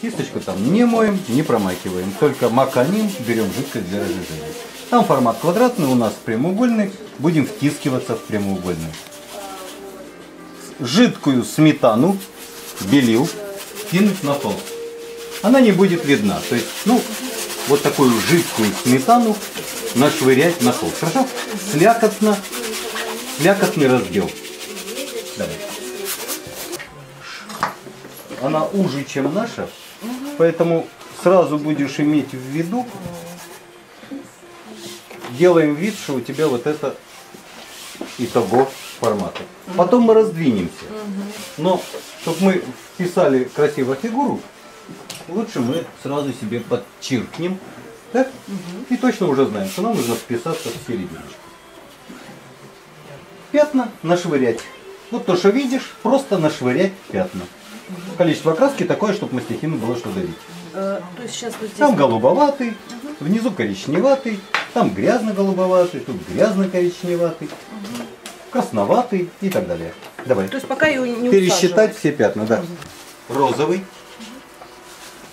Кисточку там не моем, не промакиваем, только маканим, берем жидкость для разжижения. Там формат квадратный, у нас прямоугольный, будем втискиваться в прямоугольный. Жидкую сметану, белил, кинуть на пол. Она не будет видна. То есть, ну, вот такую жидкую сметану нашвырять на пол. Хорошо? Слякотно, слякотный раздел. Давай. Она уже, чем наша, поэтому сразу будешь иметь в виду, делаем вид, что у тебя вот это итого формата. Потом мы раздвинемся. Но, чтобы мы вписали красиво фигуру, лучше мы сразу себе подчеркнем. Так? И точно уже знаем, что нам нужно вписаться в серединочку. Пятна нашвырять. Вот то, что видишь, просто нашвырять пятна. Количество краски такое, чтобы мастихину было что давить. Э, то есть сейчас вот здесь... Там голубоватый, внизу коричневатый, там грязно-голубоватый, тут грязно-коричневатый, красноватый и так далее. Давай. То есть пока ее не Пересчитать все пятна, да. Розовый.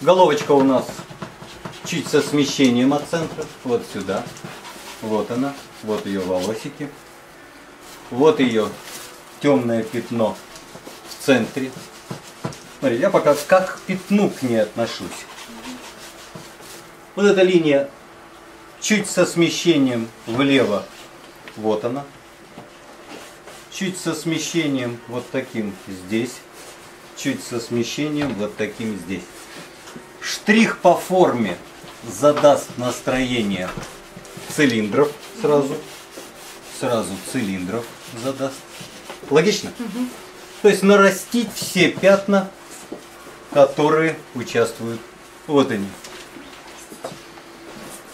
Головочка у нас чуть со смещением от центра. Вот сюда. Вот она. Вот ее волосики. Вот ее темное пятно в центре. Смотри, я пока как к пятну к ней отношусь. Вот эта линия чуть со смещением влево. Вот она. Чуть со смещением вот таким здесь. Чуть со смещением вот таким здесь. Штрих по форме задаст настроение цилиндров сразу. Сразу цилиндров задаст. Логично? То есть нарастить все пятна, которые участвуют. Вот они.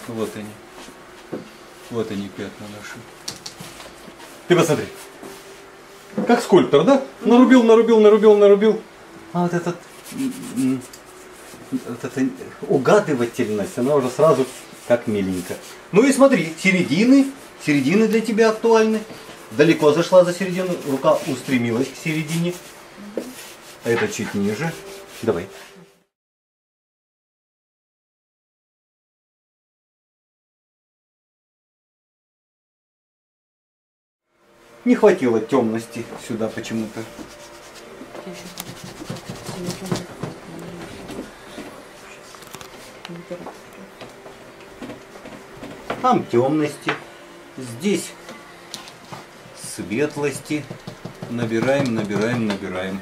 Вот они. Вот они пятна наши. Ты посмотри. Как скульптор, да? Нарубил, нарубил, нарубил, нарубил. А вот этот вот эта угадывательность, она уже сразу как миленько. Ну и смотри, середины, середины для тебя актуальны. Далеко зашла за середину, рука устремилась к середине. А это чуть ниже. Давай. Не хватило темности сюда почему-то. Там темности. Здесь светлости. Набираем, набираем, набираем.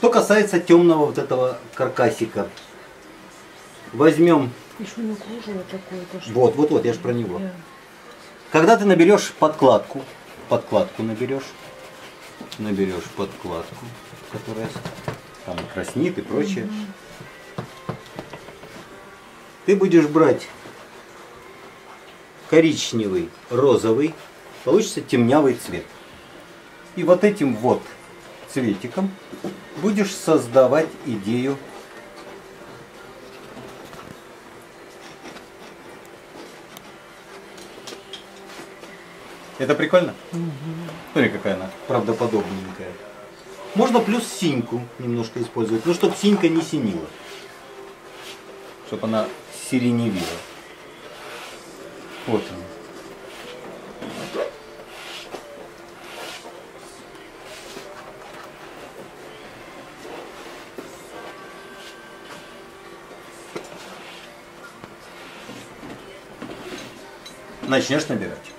Что касается темного вот этого каркасика, возьмем, такое. то, вот, вот, вот, я же про него. Да. Когда ты наберешь подкладку, подкладку наберешь, наберешь подкладку, которая там краснит и прочее, ты будешь брать коричневый, розовый, получится темнявый цвет. И вот этим вот цветиком будешь создавать идею Это прикольно? Смотри, какая она правдоподобненькая. Можно плюс синьку немножко использовать, ну, чтобы синька не синила. Чтобы она сиреневила. Вот она. Начнешь набирать.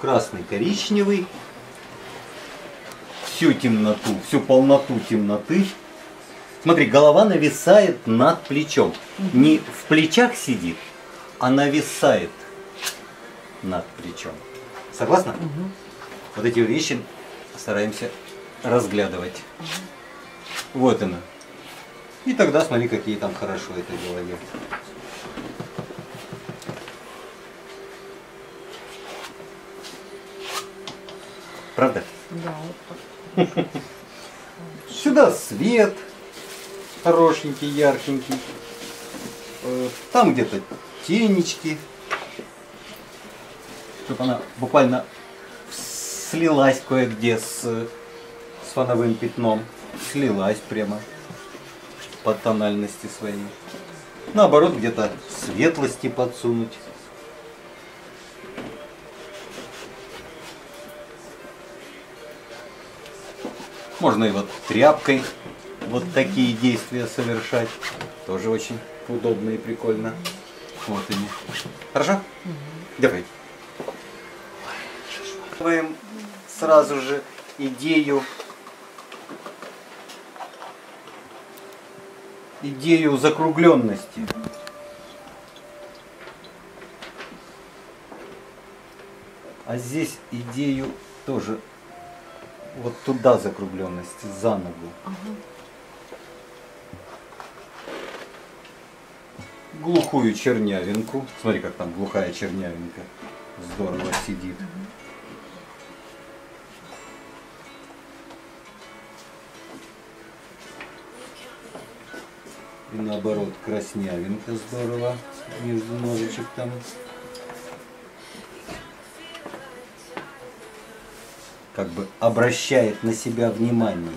Красный, коричневый. Всю темноту, всю полноту темноты. Смотри, голова нависает над плечом. Не в плечах сидит, а нависает над плечом. Согласна? Вот эти вещи стараемся разглядывать. Вот она. И тогда смотри, какие там хорошо это голове. Правда? Да, вот так. Сюда свет хорошенький, яркенький. Э, Там где-то тенечки. Чтобы она буквально слилась кое-где с, с фоновым пятном. Слилась прямо по тональности своей. Наоборот, где-то светлости подсунуть. Можно и вот тряпкой вот такие действия совершать. Тоже очень удобно и прикольно. Вот они. Хорошо? Давай. Делаем сразу же идею идею закругленности. А здесь идею тоже вот туда закругленности, за ногу. Глухую чернявинку. Смотри, как там глухая чернявинка. Здорово сидит. И наоборот, краснявинка здорово между ножичек там. Как бы обращает на себя внимание.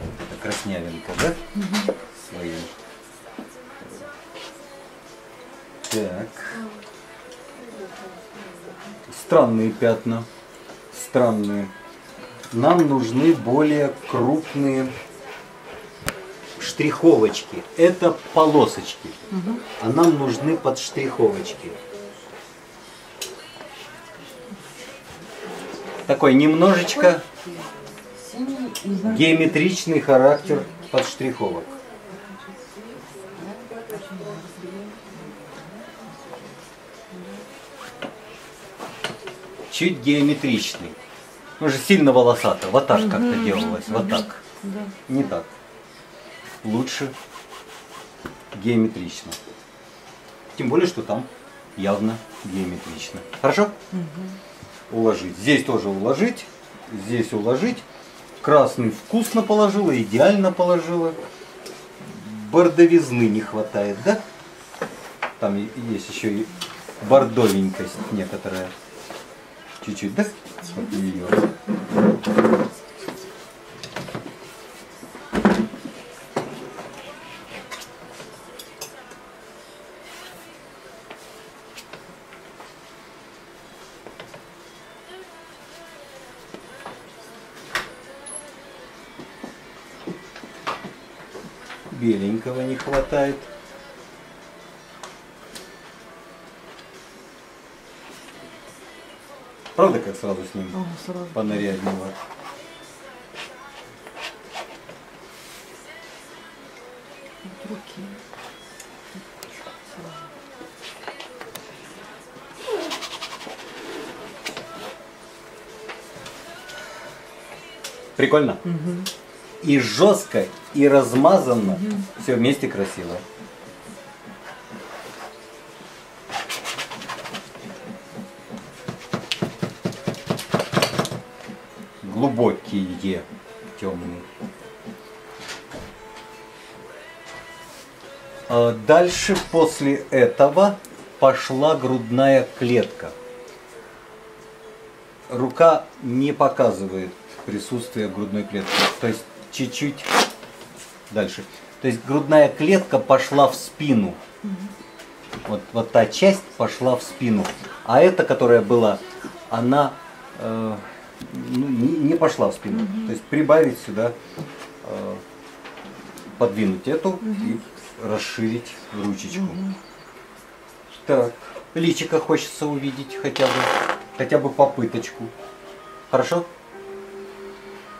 Вот эта краснявинка, да? Своим. Так. Странные пятна. Странные. Нам нужны более крупные штриховочки. Это полосочки. А нам нужны подштриховочки. Такой немножечко геометричный характер подштриховок. Чуть геометричный. Ну же сильно волосато. Вот так как-то делалось. Вот так. Не так. Лучше геометрично. Тем более, что там явно геометрично. Хорошо? Уложить. Здесь тоже уложить. Здесь уложить. Красный вкусно положила, идеально положила. Бордовизны не хватает, да? Там есть еще и бордовенькость некоторая. Чуть-чуть, да? Вот ее. Беленького не хватает. Правда, как сразу с ним Ага, сразу. руки. Прикольно? И жестко, и размазанно. Все вместе красиво. Глубокие, темные. А Дальше после этого пошла грудная клетка. Рука не показывает присутствие грудной клетки. То есть чуть-чуть дальше. То есть грудная клетка пошла в спину. Вот, вот та часть пошла в спину. А эта, которая была, она э, ну, не, не пошла в спину. То есть прибавить сюда, э, подвинуть эту и расширить ручечку. Так, личика хочется увидеть хотя бы, хотя бы попыточку. Хорошо?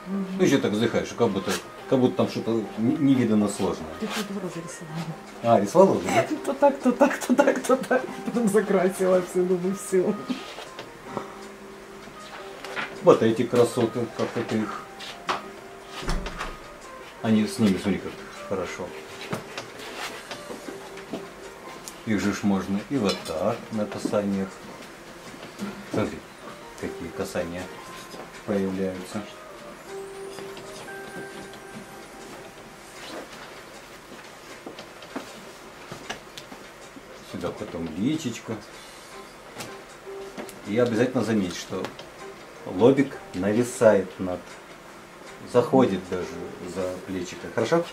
Ну еще так вздыхаешь, как будто, как будто там что-то не- невиданно сложное. Ты тут розы рисовала. А, рисовала уже, да? То так, то так, то так, то так. Потом закрасила все, думаю, все. Вот эти красоты, как это их. Они с ними, смотри, как хорошо. Их же ж можно и вот так на касаниях. Смотри, какие касания появляются. Потом личечко. И обязательно заметь, что лобик нависает над, заходит даже за плечико. Хорошо?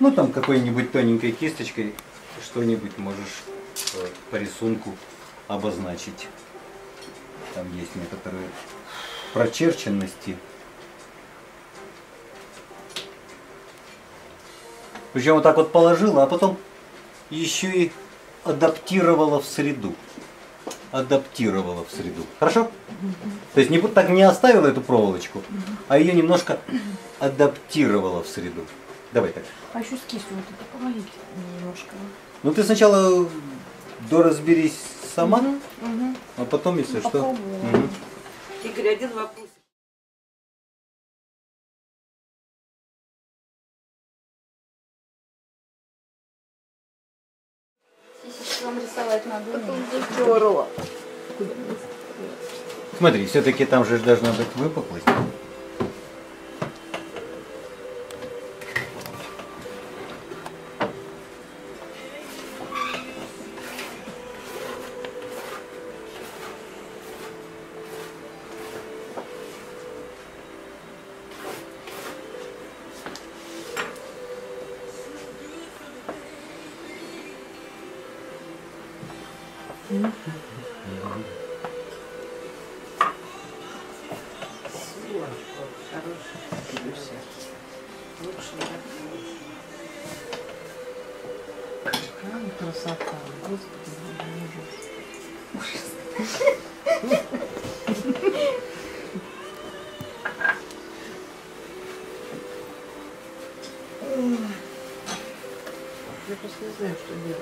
Ну там какой-нибудь тоненькой кисточкой что-нибудь можешь э, по рисунку обозначить. Там есть некоторые прочерченности. Причем вот так вот положила, а потом еще и адаптировала в среду. Адаптировала в среду. Хорошо? То есть не, так не оставила эту проволочку, а ее немножко адаптировала в среду. Давай так. А еще с кистью вот это помогите немножко. Ну ты сначала доразберись сама, Мгм, мгм. а потом, если Ну, что. попробую. Мгм. Игорь, один вопрос. Надо. Здорово. Смотри, все-таки там же должна быть выпуклость. Просто не знаю, что делать.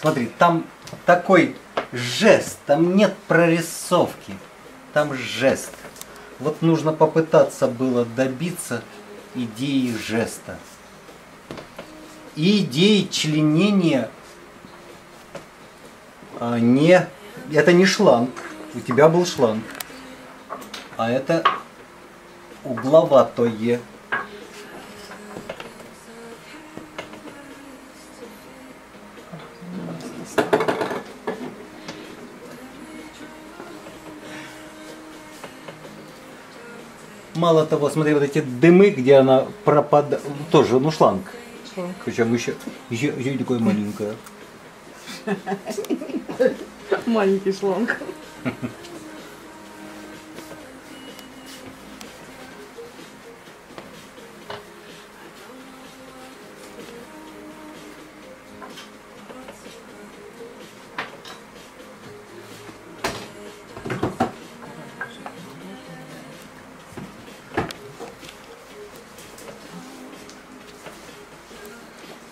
Смотри, там такой жест, там нет прорисовки, там жест. Вот нужно попытаться было добиться идеи жеста. И идеи членения а, не... Это не шланг, у тебя был шланг, а это угловатое. Мало того, смотри, вот эти дымы, где она пропадает, тоже, ну, шланг. Шланг. Причем еще, еще, еще такое маленькое. Маленький шланг.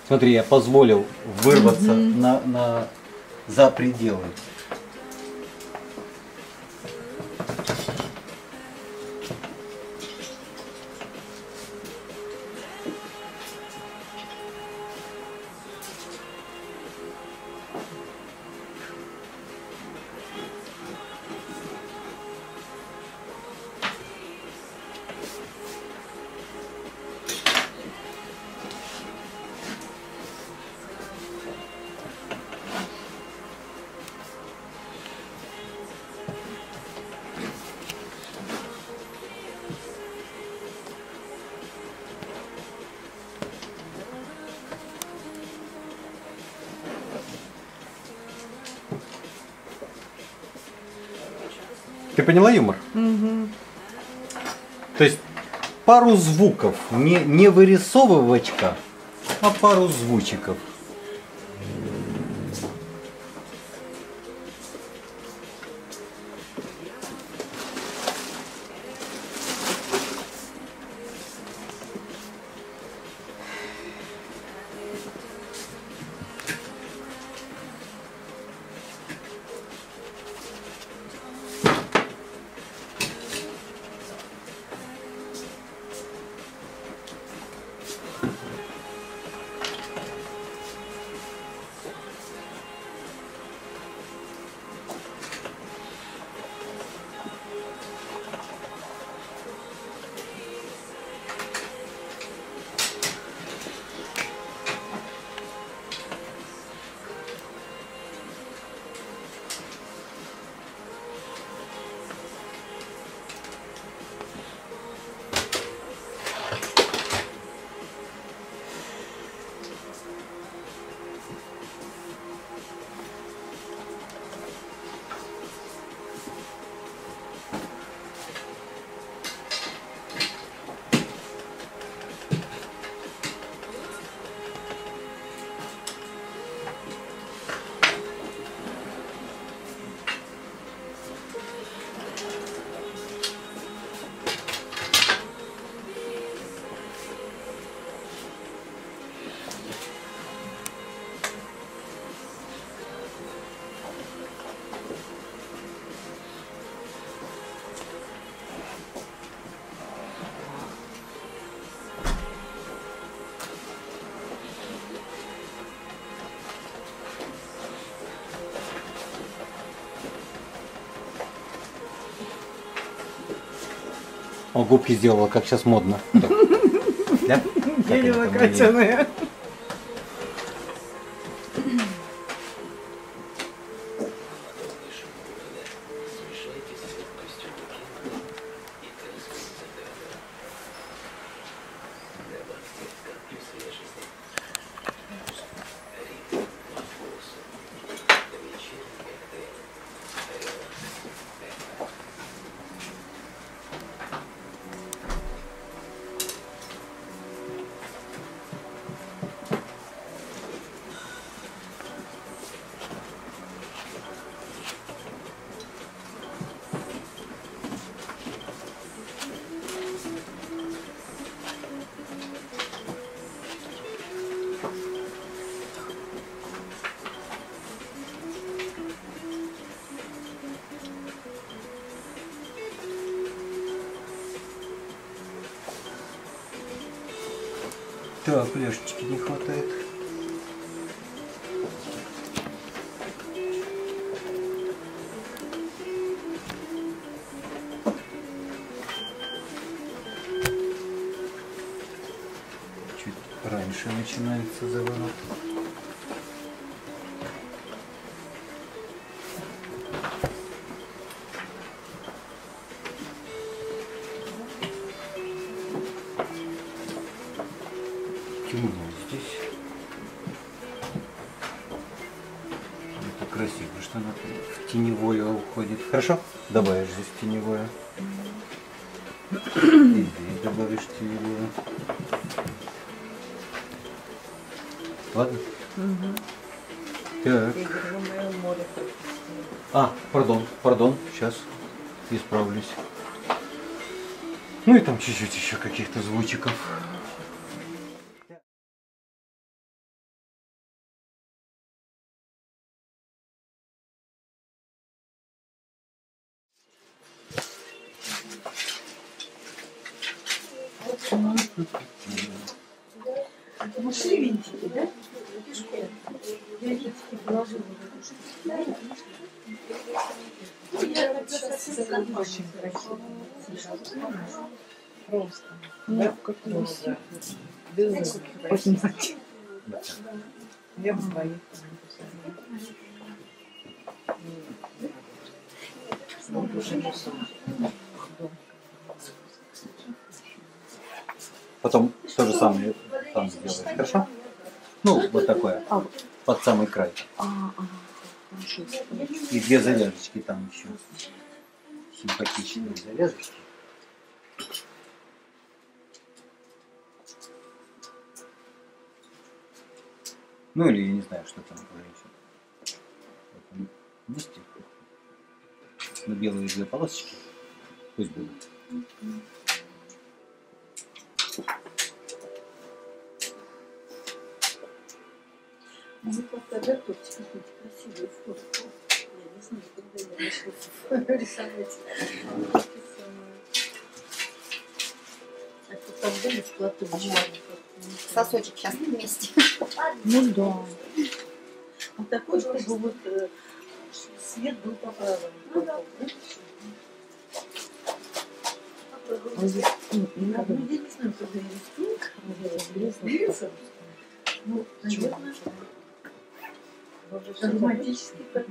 Смотри, я позволил вырваться на, на, за пределы. Поняла юмор? То есть пару звуков, не, не вырисовывачка, а пару звучиков. О, губки сделала, как сейчас модно. Да? Да? Как Так, ляжечки не хватает. Чуть раньше начинается заворот. Теневое уходит. Хорошо? Добавишь здесь теневое. И здесь добавишь теневое. Ладно? Так. А, пардон, пардон, сейчас исправлюсь. Ну и там чуть-чуть еще каких-то звучиков. Нашли винтики, да? Очень красиво. Просто. Да, как просто. Без познать. Я бы боюсь. Потом то же самое там сделаешь, хорошо? Ну, вот такое, А, под самый край. а. И две завязочки там еще. Симпатичные завязочки. Ну или я не знаю, что там уже еще. Месте. На белые две полосочки. Пусть будут. Мы как-то готовьте какую-то красивую фотку. Я не знаю, когда я начну рисовать. А тут там были с платочками. Сосочек сейчас вместе. Ну да. А такой, чтобы вот э, свет был поправлен. Ну да. А ну, я не знаю, когда я рисую. Ну, наверное, романтический как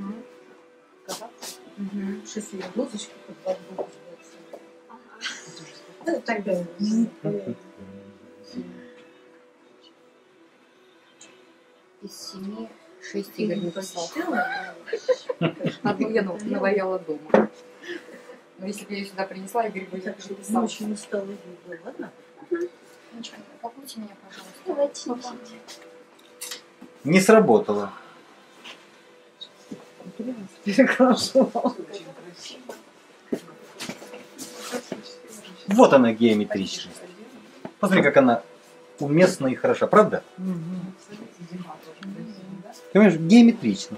Шесть дозочки под водой Ну, тогда Из семи шесть Игорь не написал. посчитала. Одну я ну- наваяла дома. Но если бы я ее сюда принесла, Игорь бы Так что написал. очень устала видео, ладно? Ничего, побудьте меня, пожалуйста. Не сработало. Перекрашивал. Вот она геометричность. Посмотри, как она уместна и хороша, правда? Ты понимаешь, геометрично.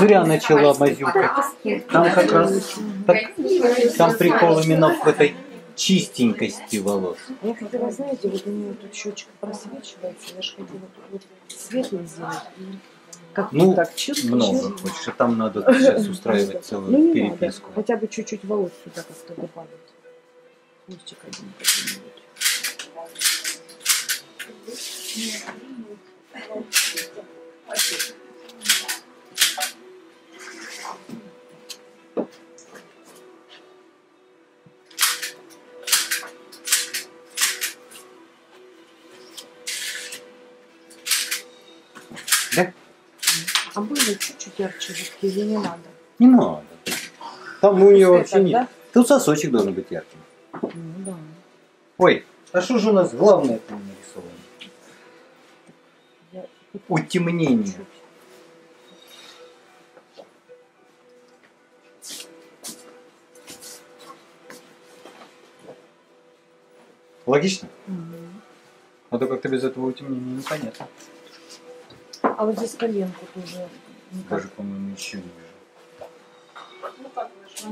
Зря начала мазюкать. Там как раз так, там прикол именно в этой чистенькости волос. Я хотела, знаете, вот у нее тут щечка просвечивается, я же хотела тут вот светлый сделать. Как Ну, так, чирк, Много чирк. хочешь, а там надо сейчас устраивать Ну, целую надо, переписку. хотя бы чуть-чуть волос сюда как-то добавить. Хвостик один какой-нибудь. Да? А было чуть-чуть ярче жидкий или не надо? Не надо. Там у нее вообще так, нет. да? Тут сосочек должен быть ярким. Ну да. Ой, а что же у нас главное там Утемнение. Логично? Мгм. А то как-то без этого утемнения непонятно. А вот здесь коленку тоже. никак. Даже, по-моему, еще ниже. Ну как ваш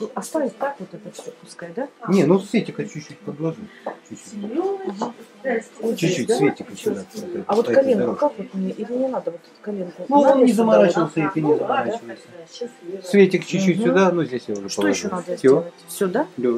Ну, Оставить так вот это все, пускай, да? Не, ну светика чуть-чуть подложи. Чуть-чуть. Чуть-чуть да? светика сюда. А вот коленку дорожке. как вот мне? Или не надо вот эту коленку? Ну, Надо он не заморачивался, и ты не ну заморачивайся. счастливо. Светик чуть-чуть Мгм. сюда, ну здесь я уже? Что положил. еще надо Всё? сделать? Все, да? Да.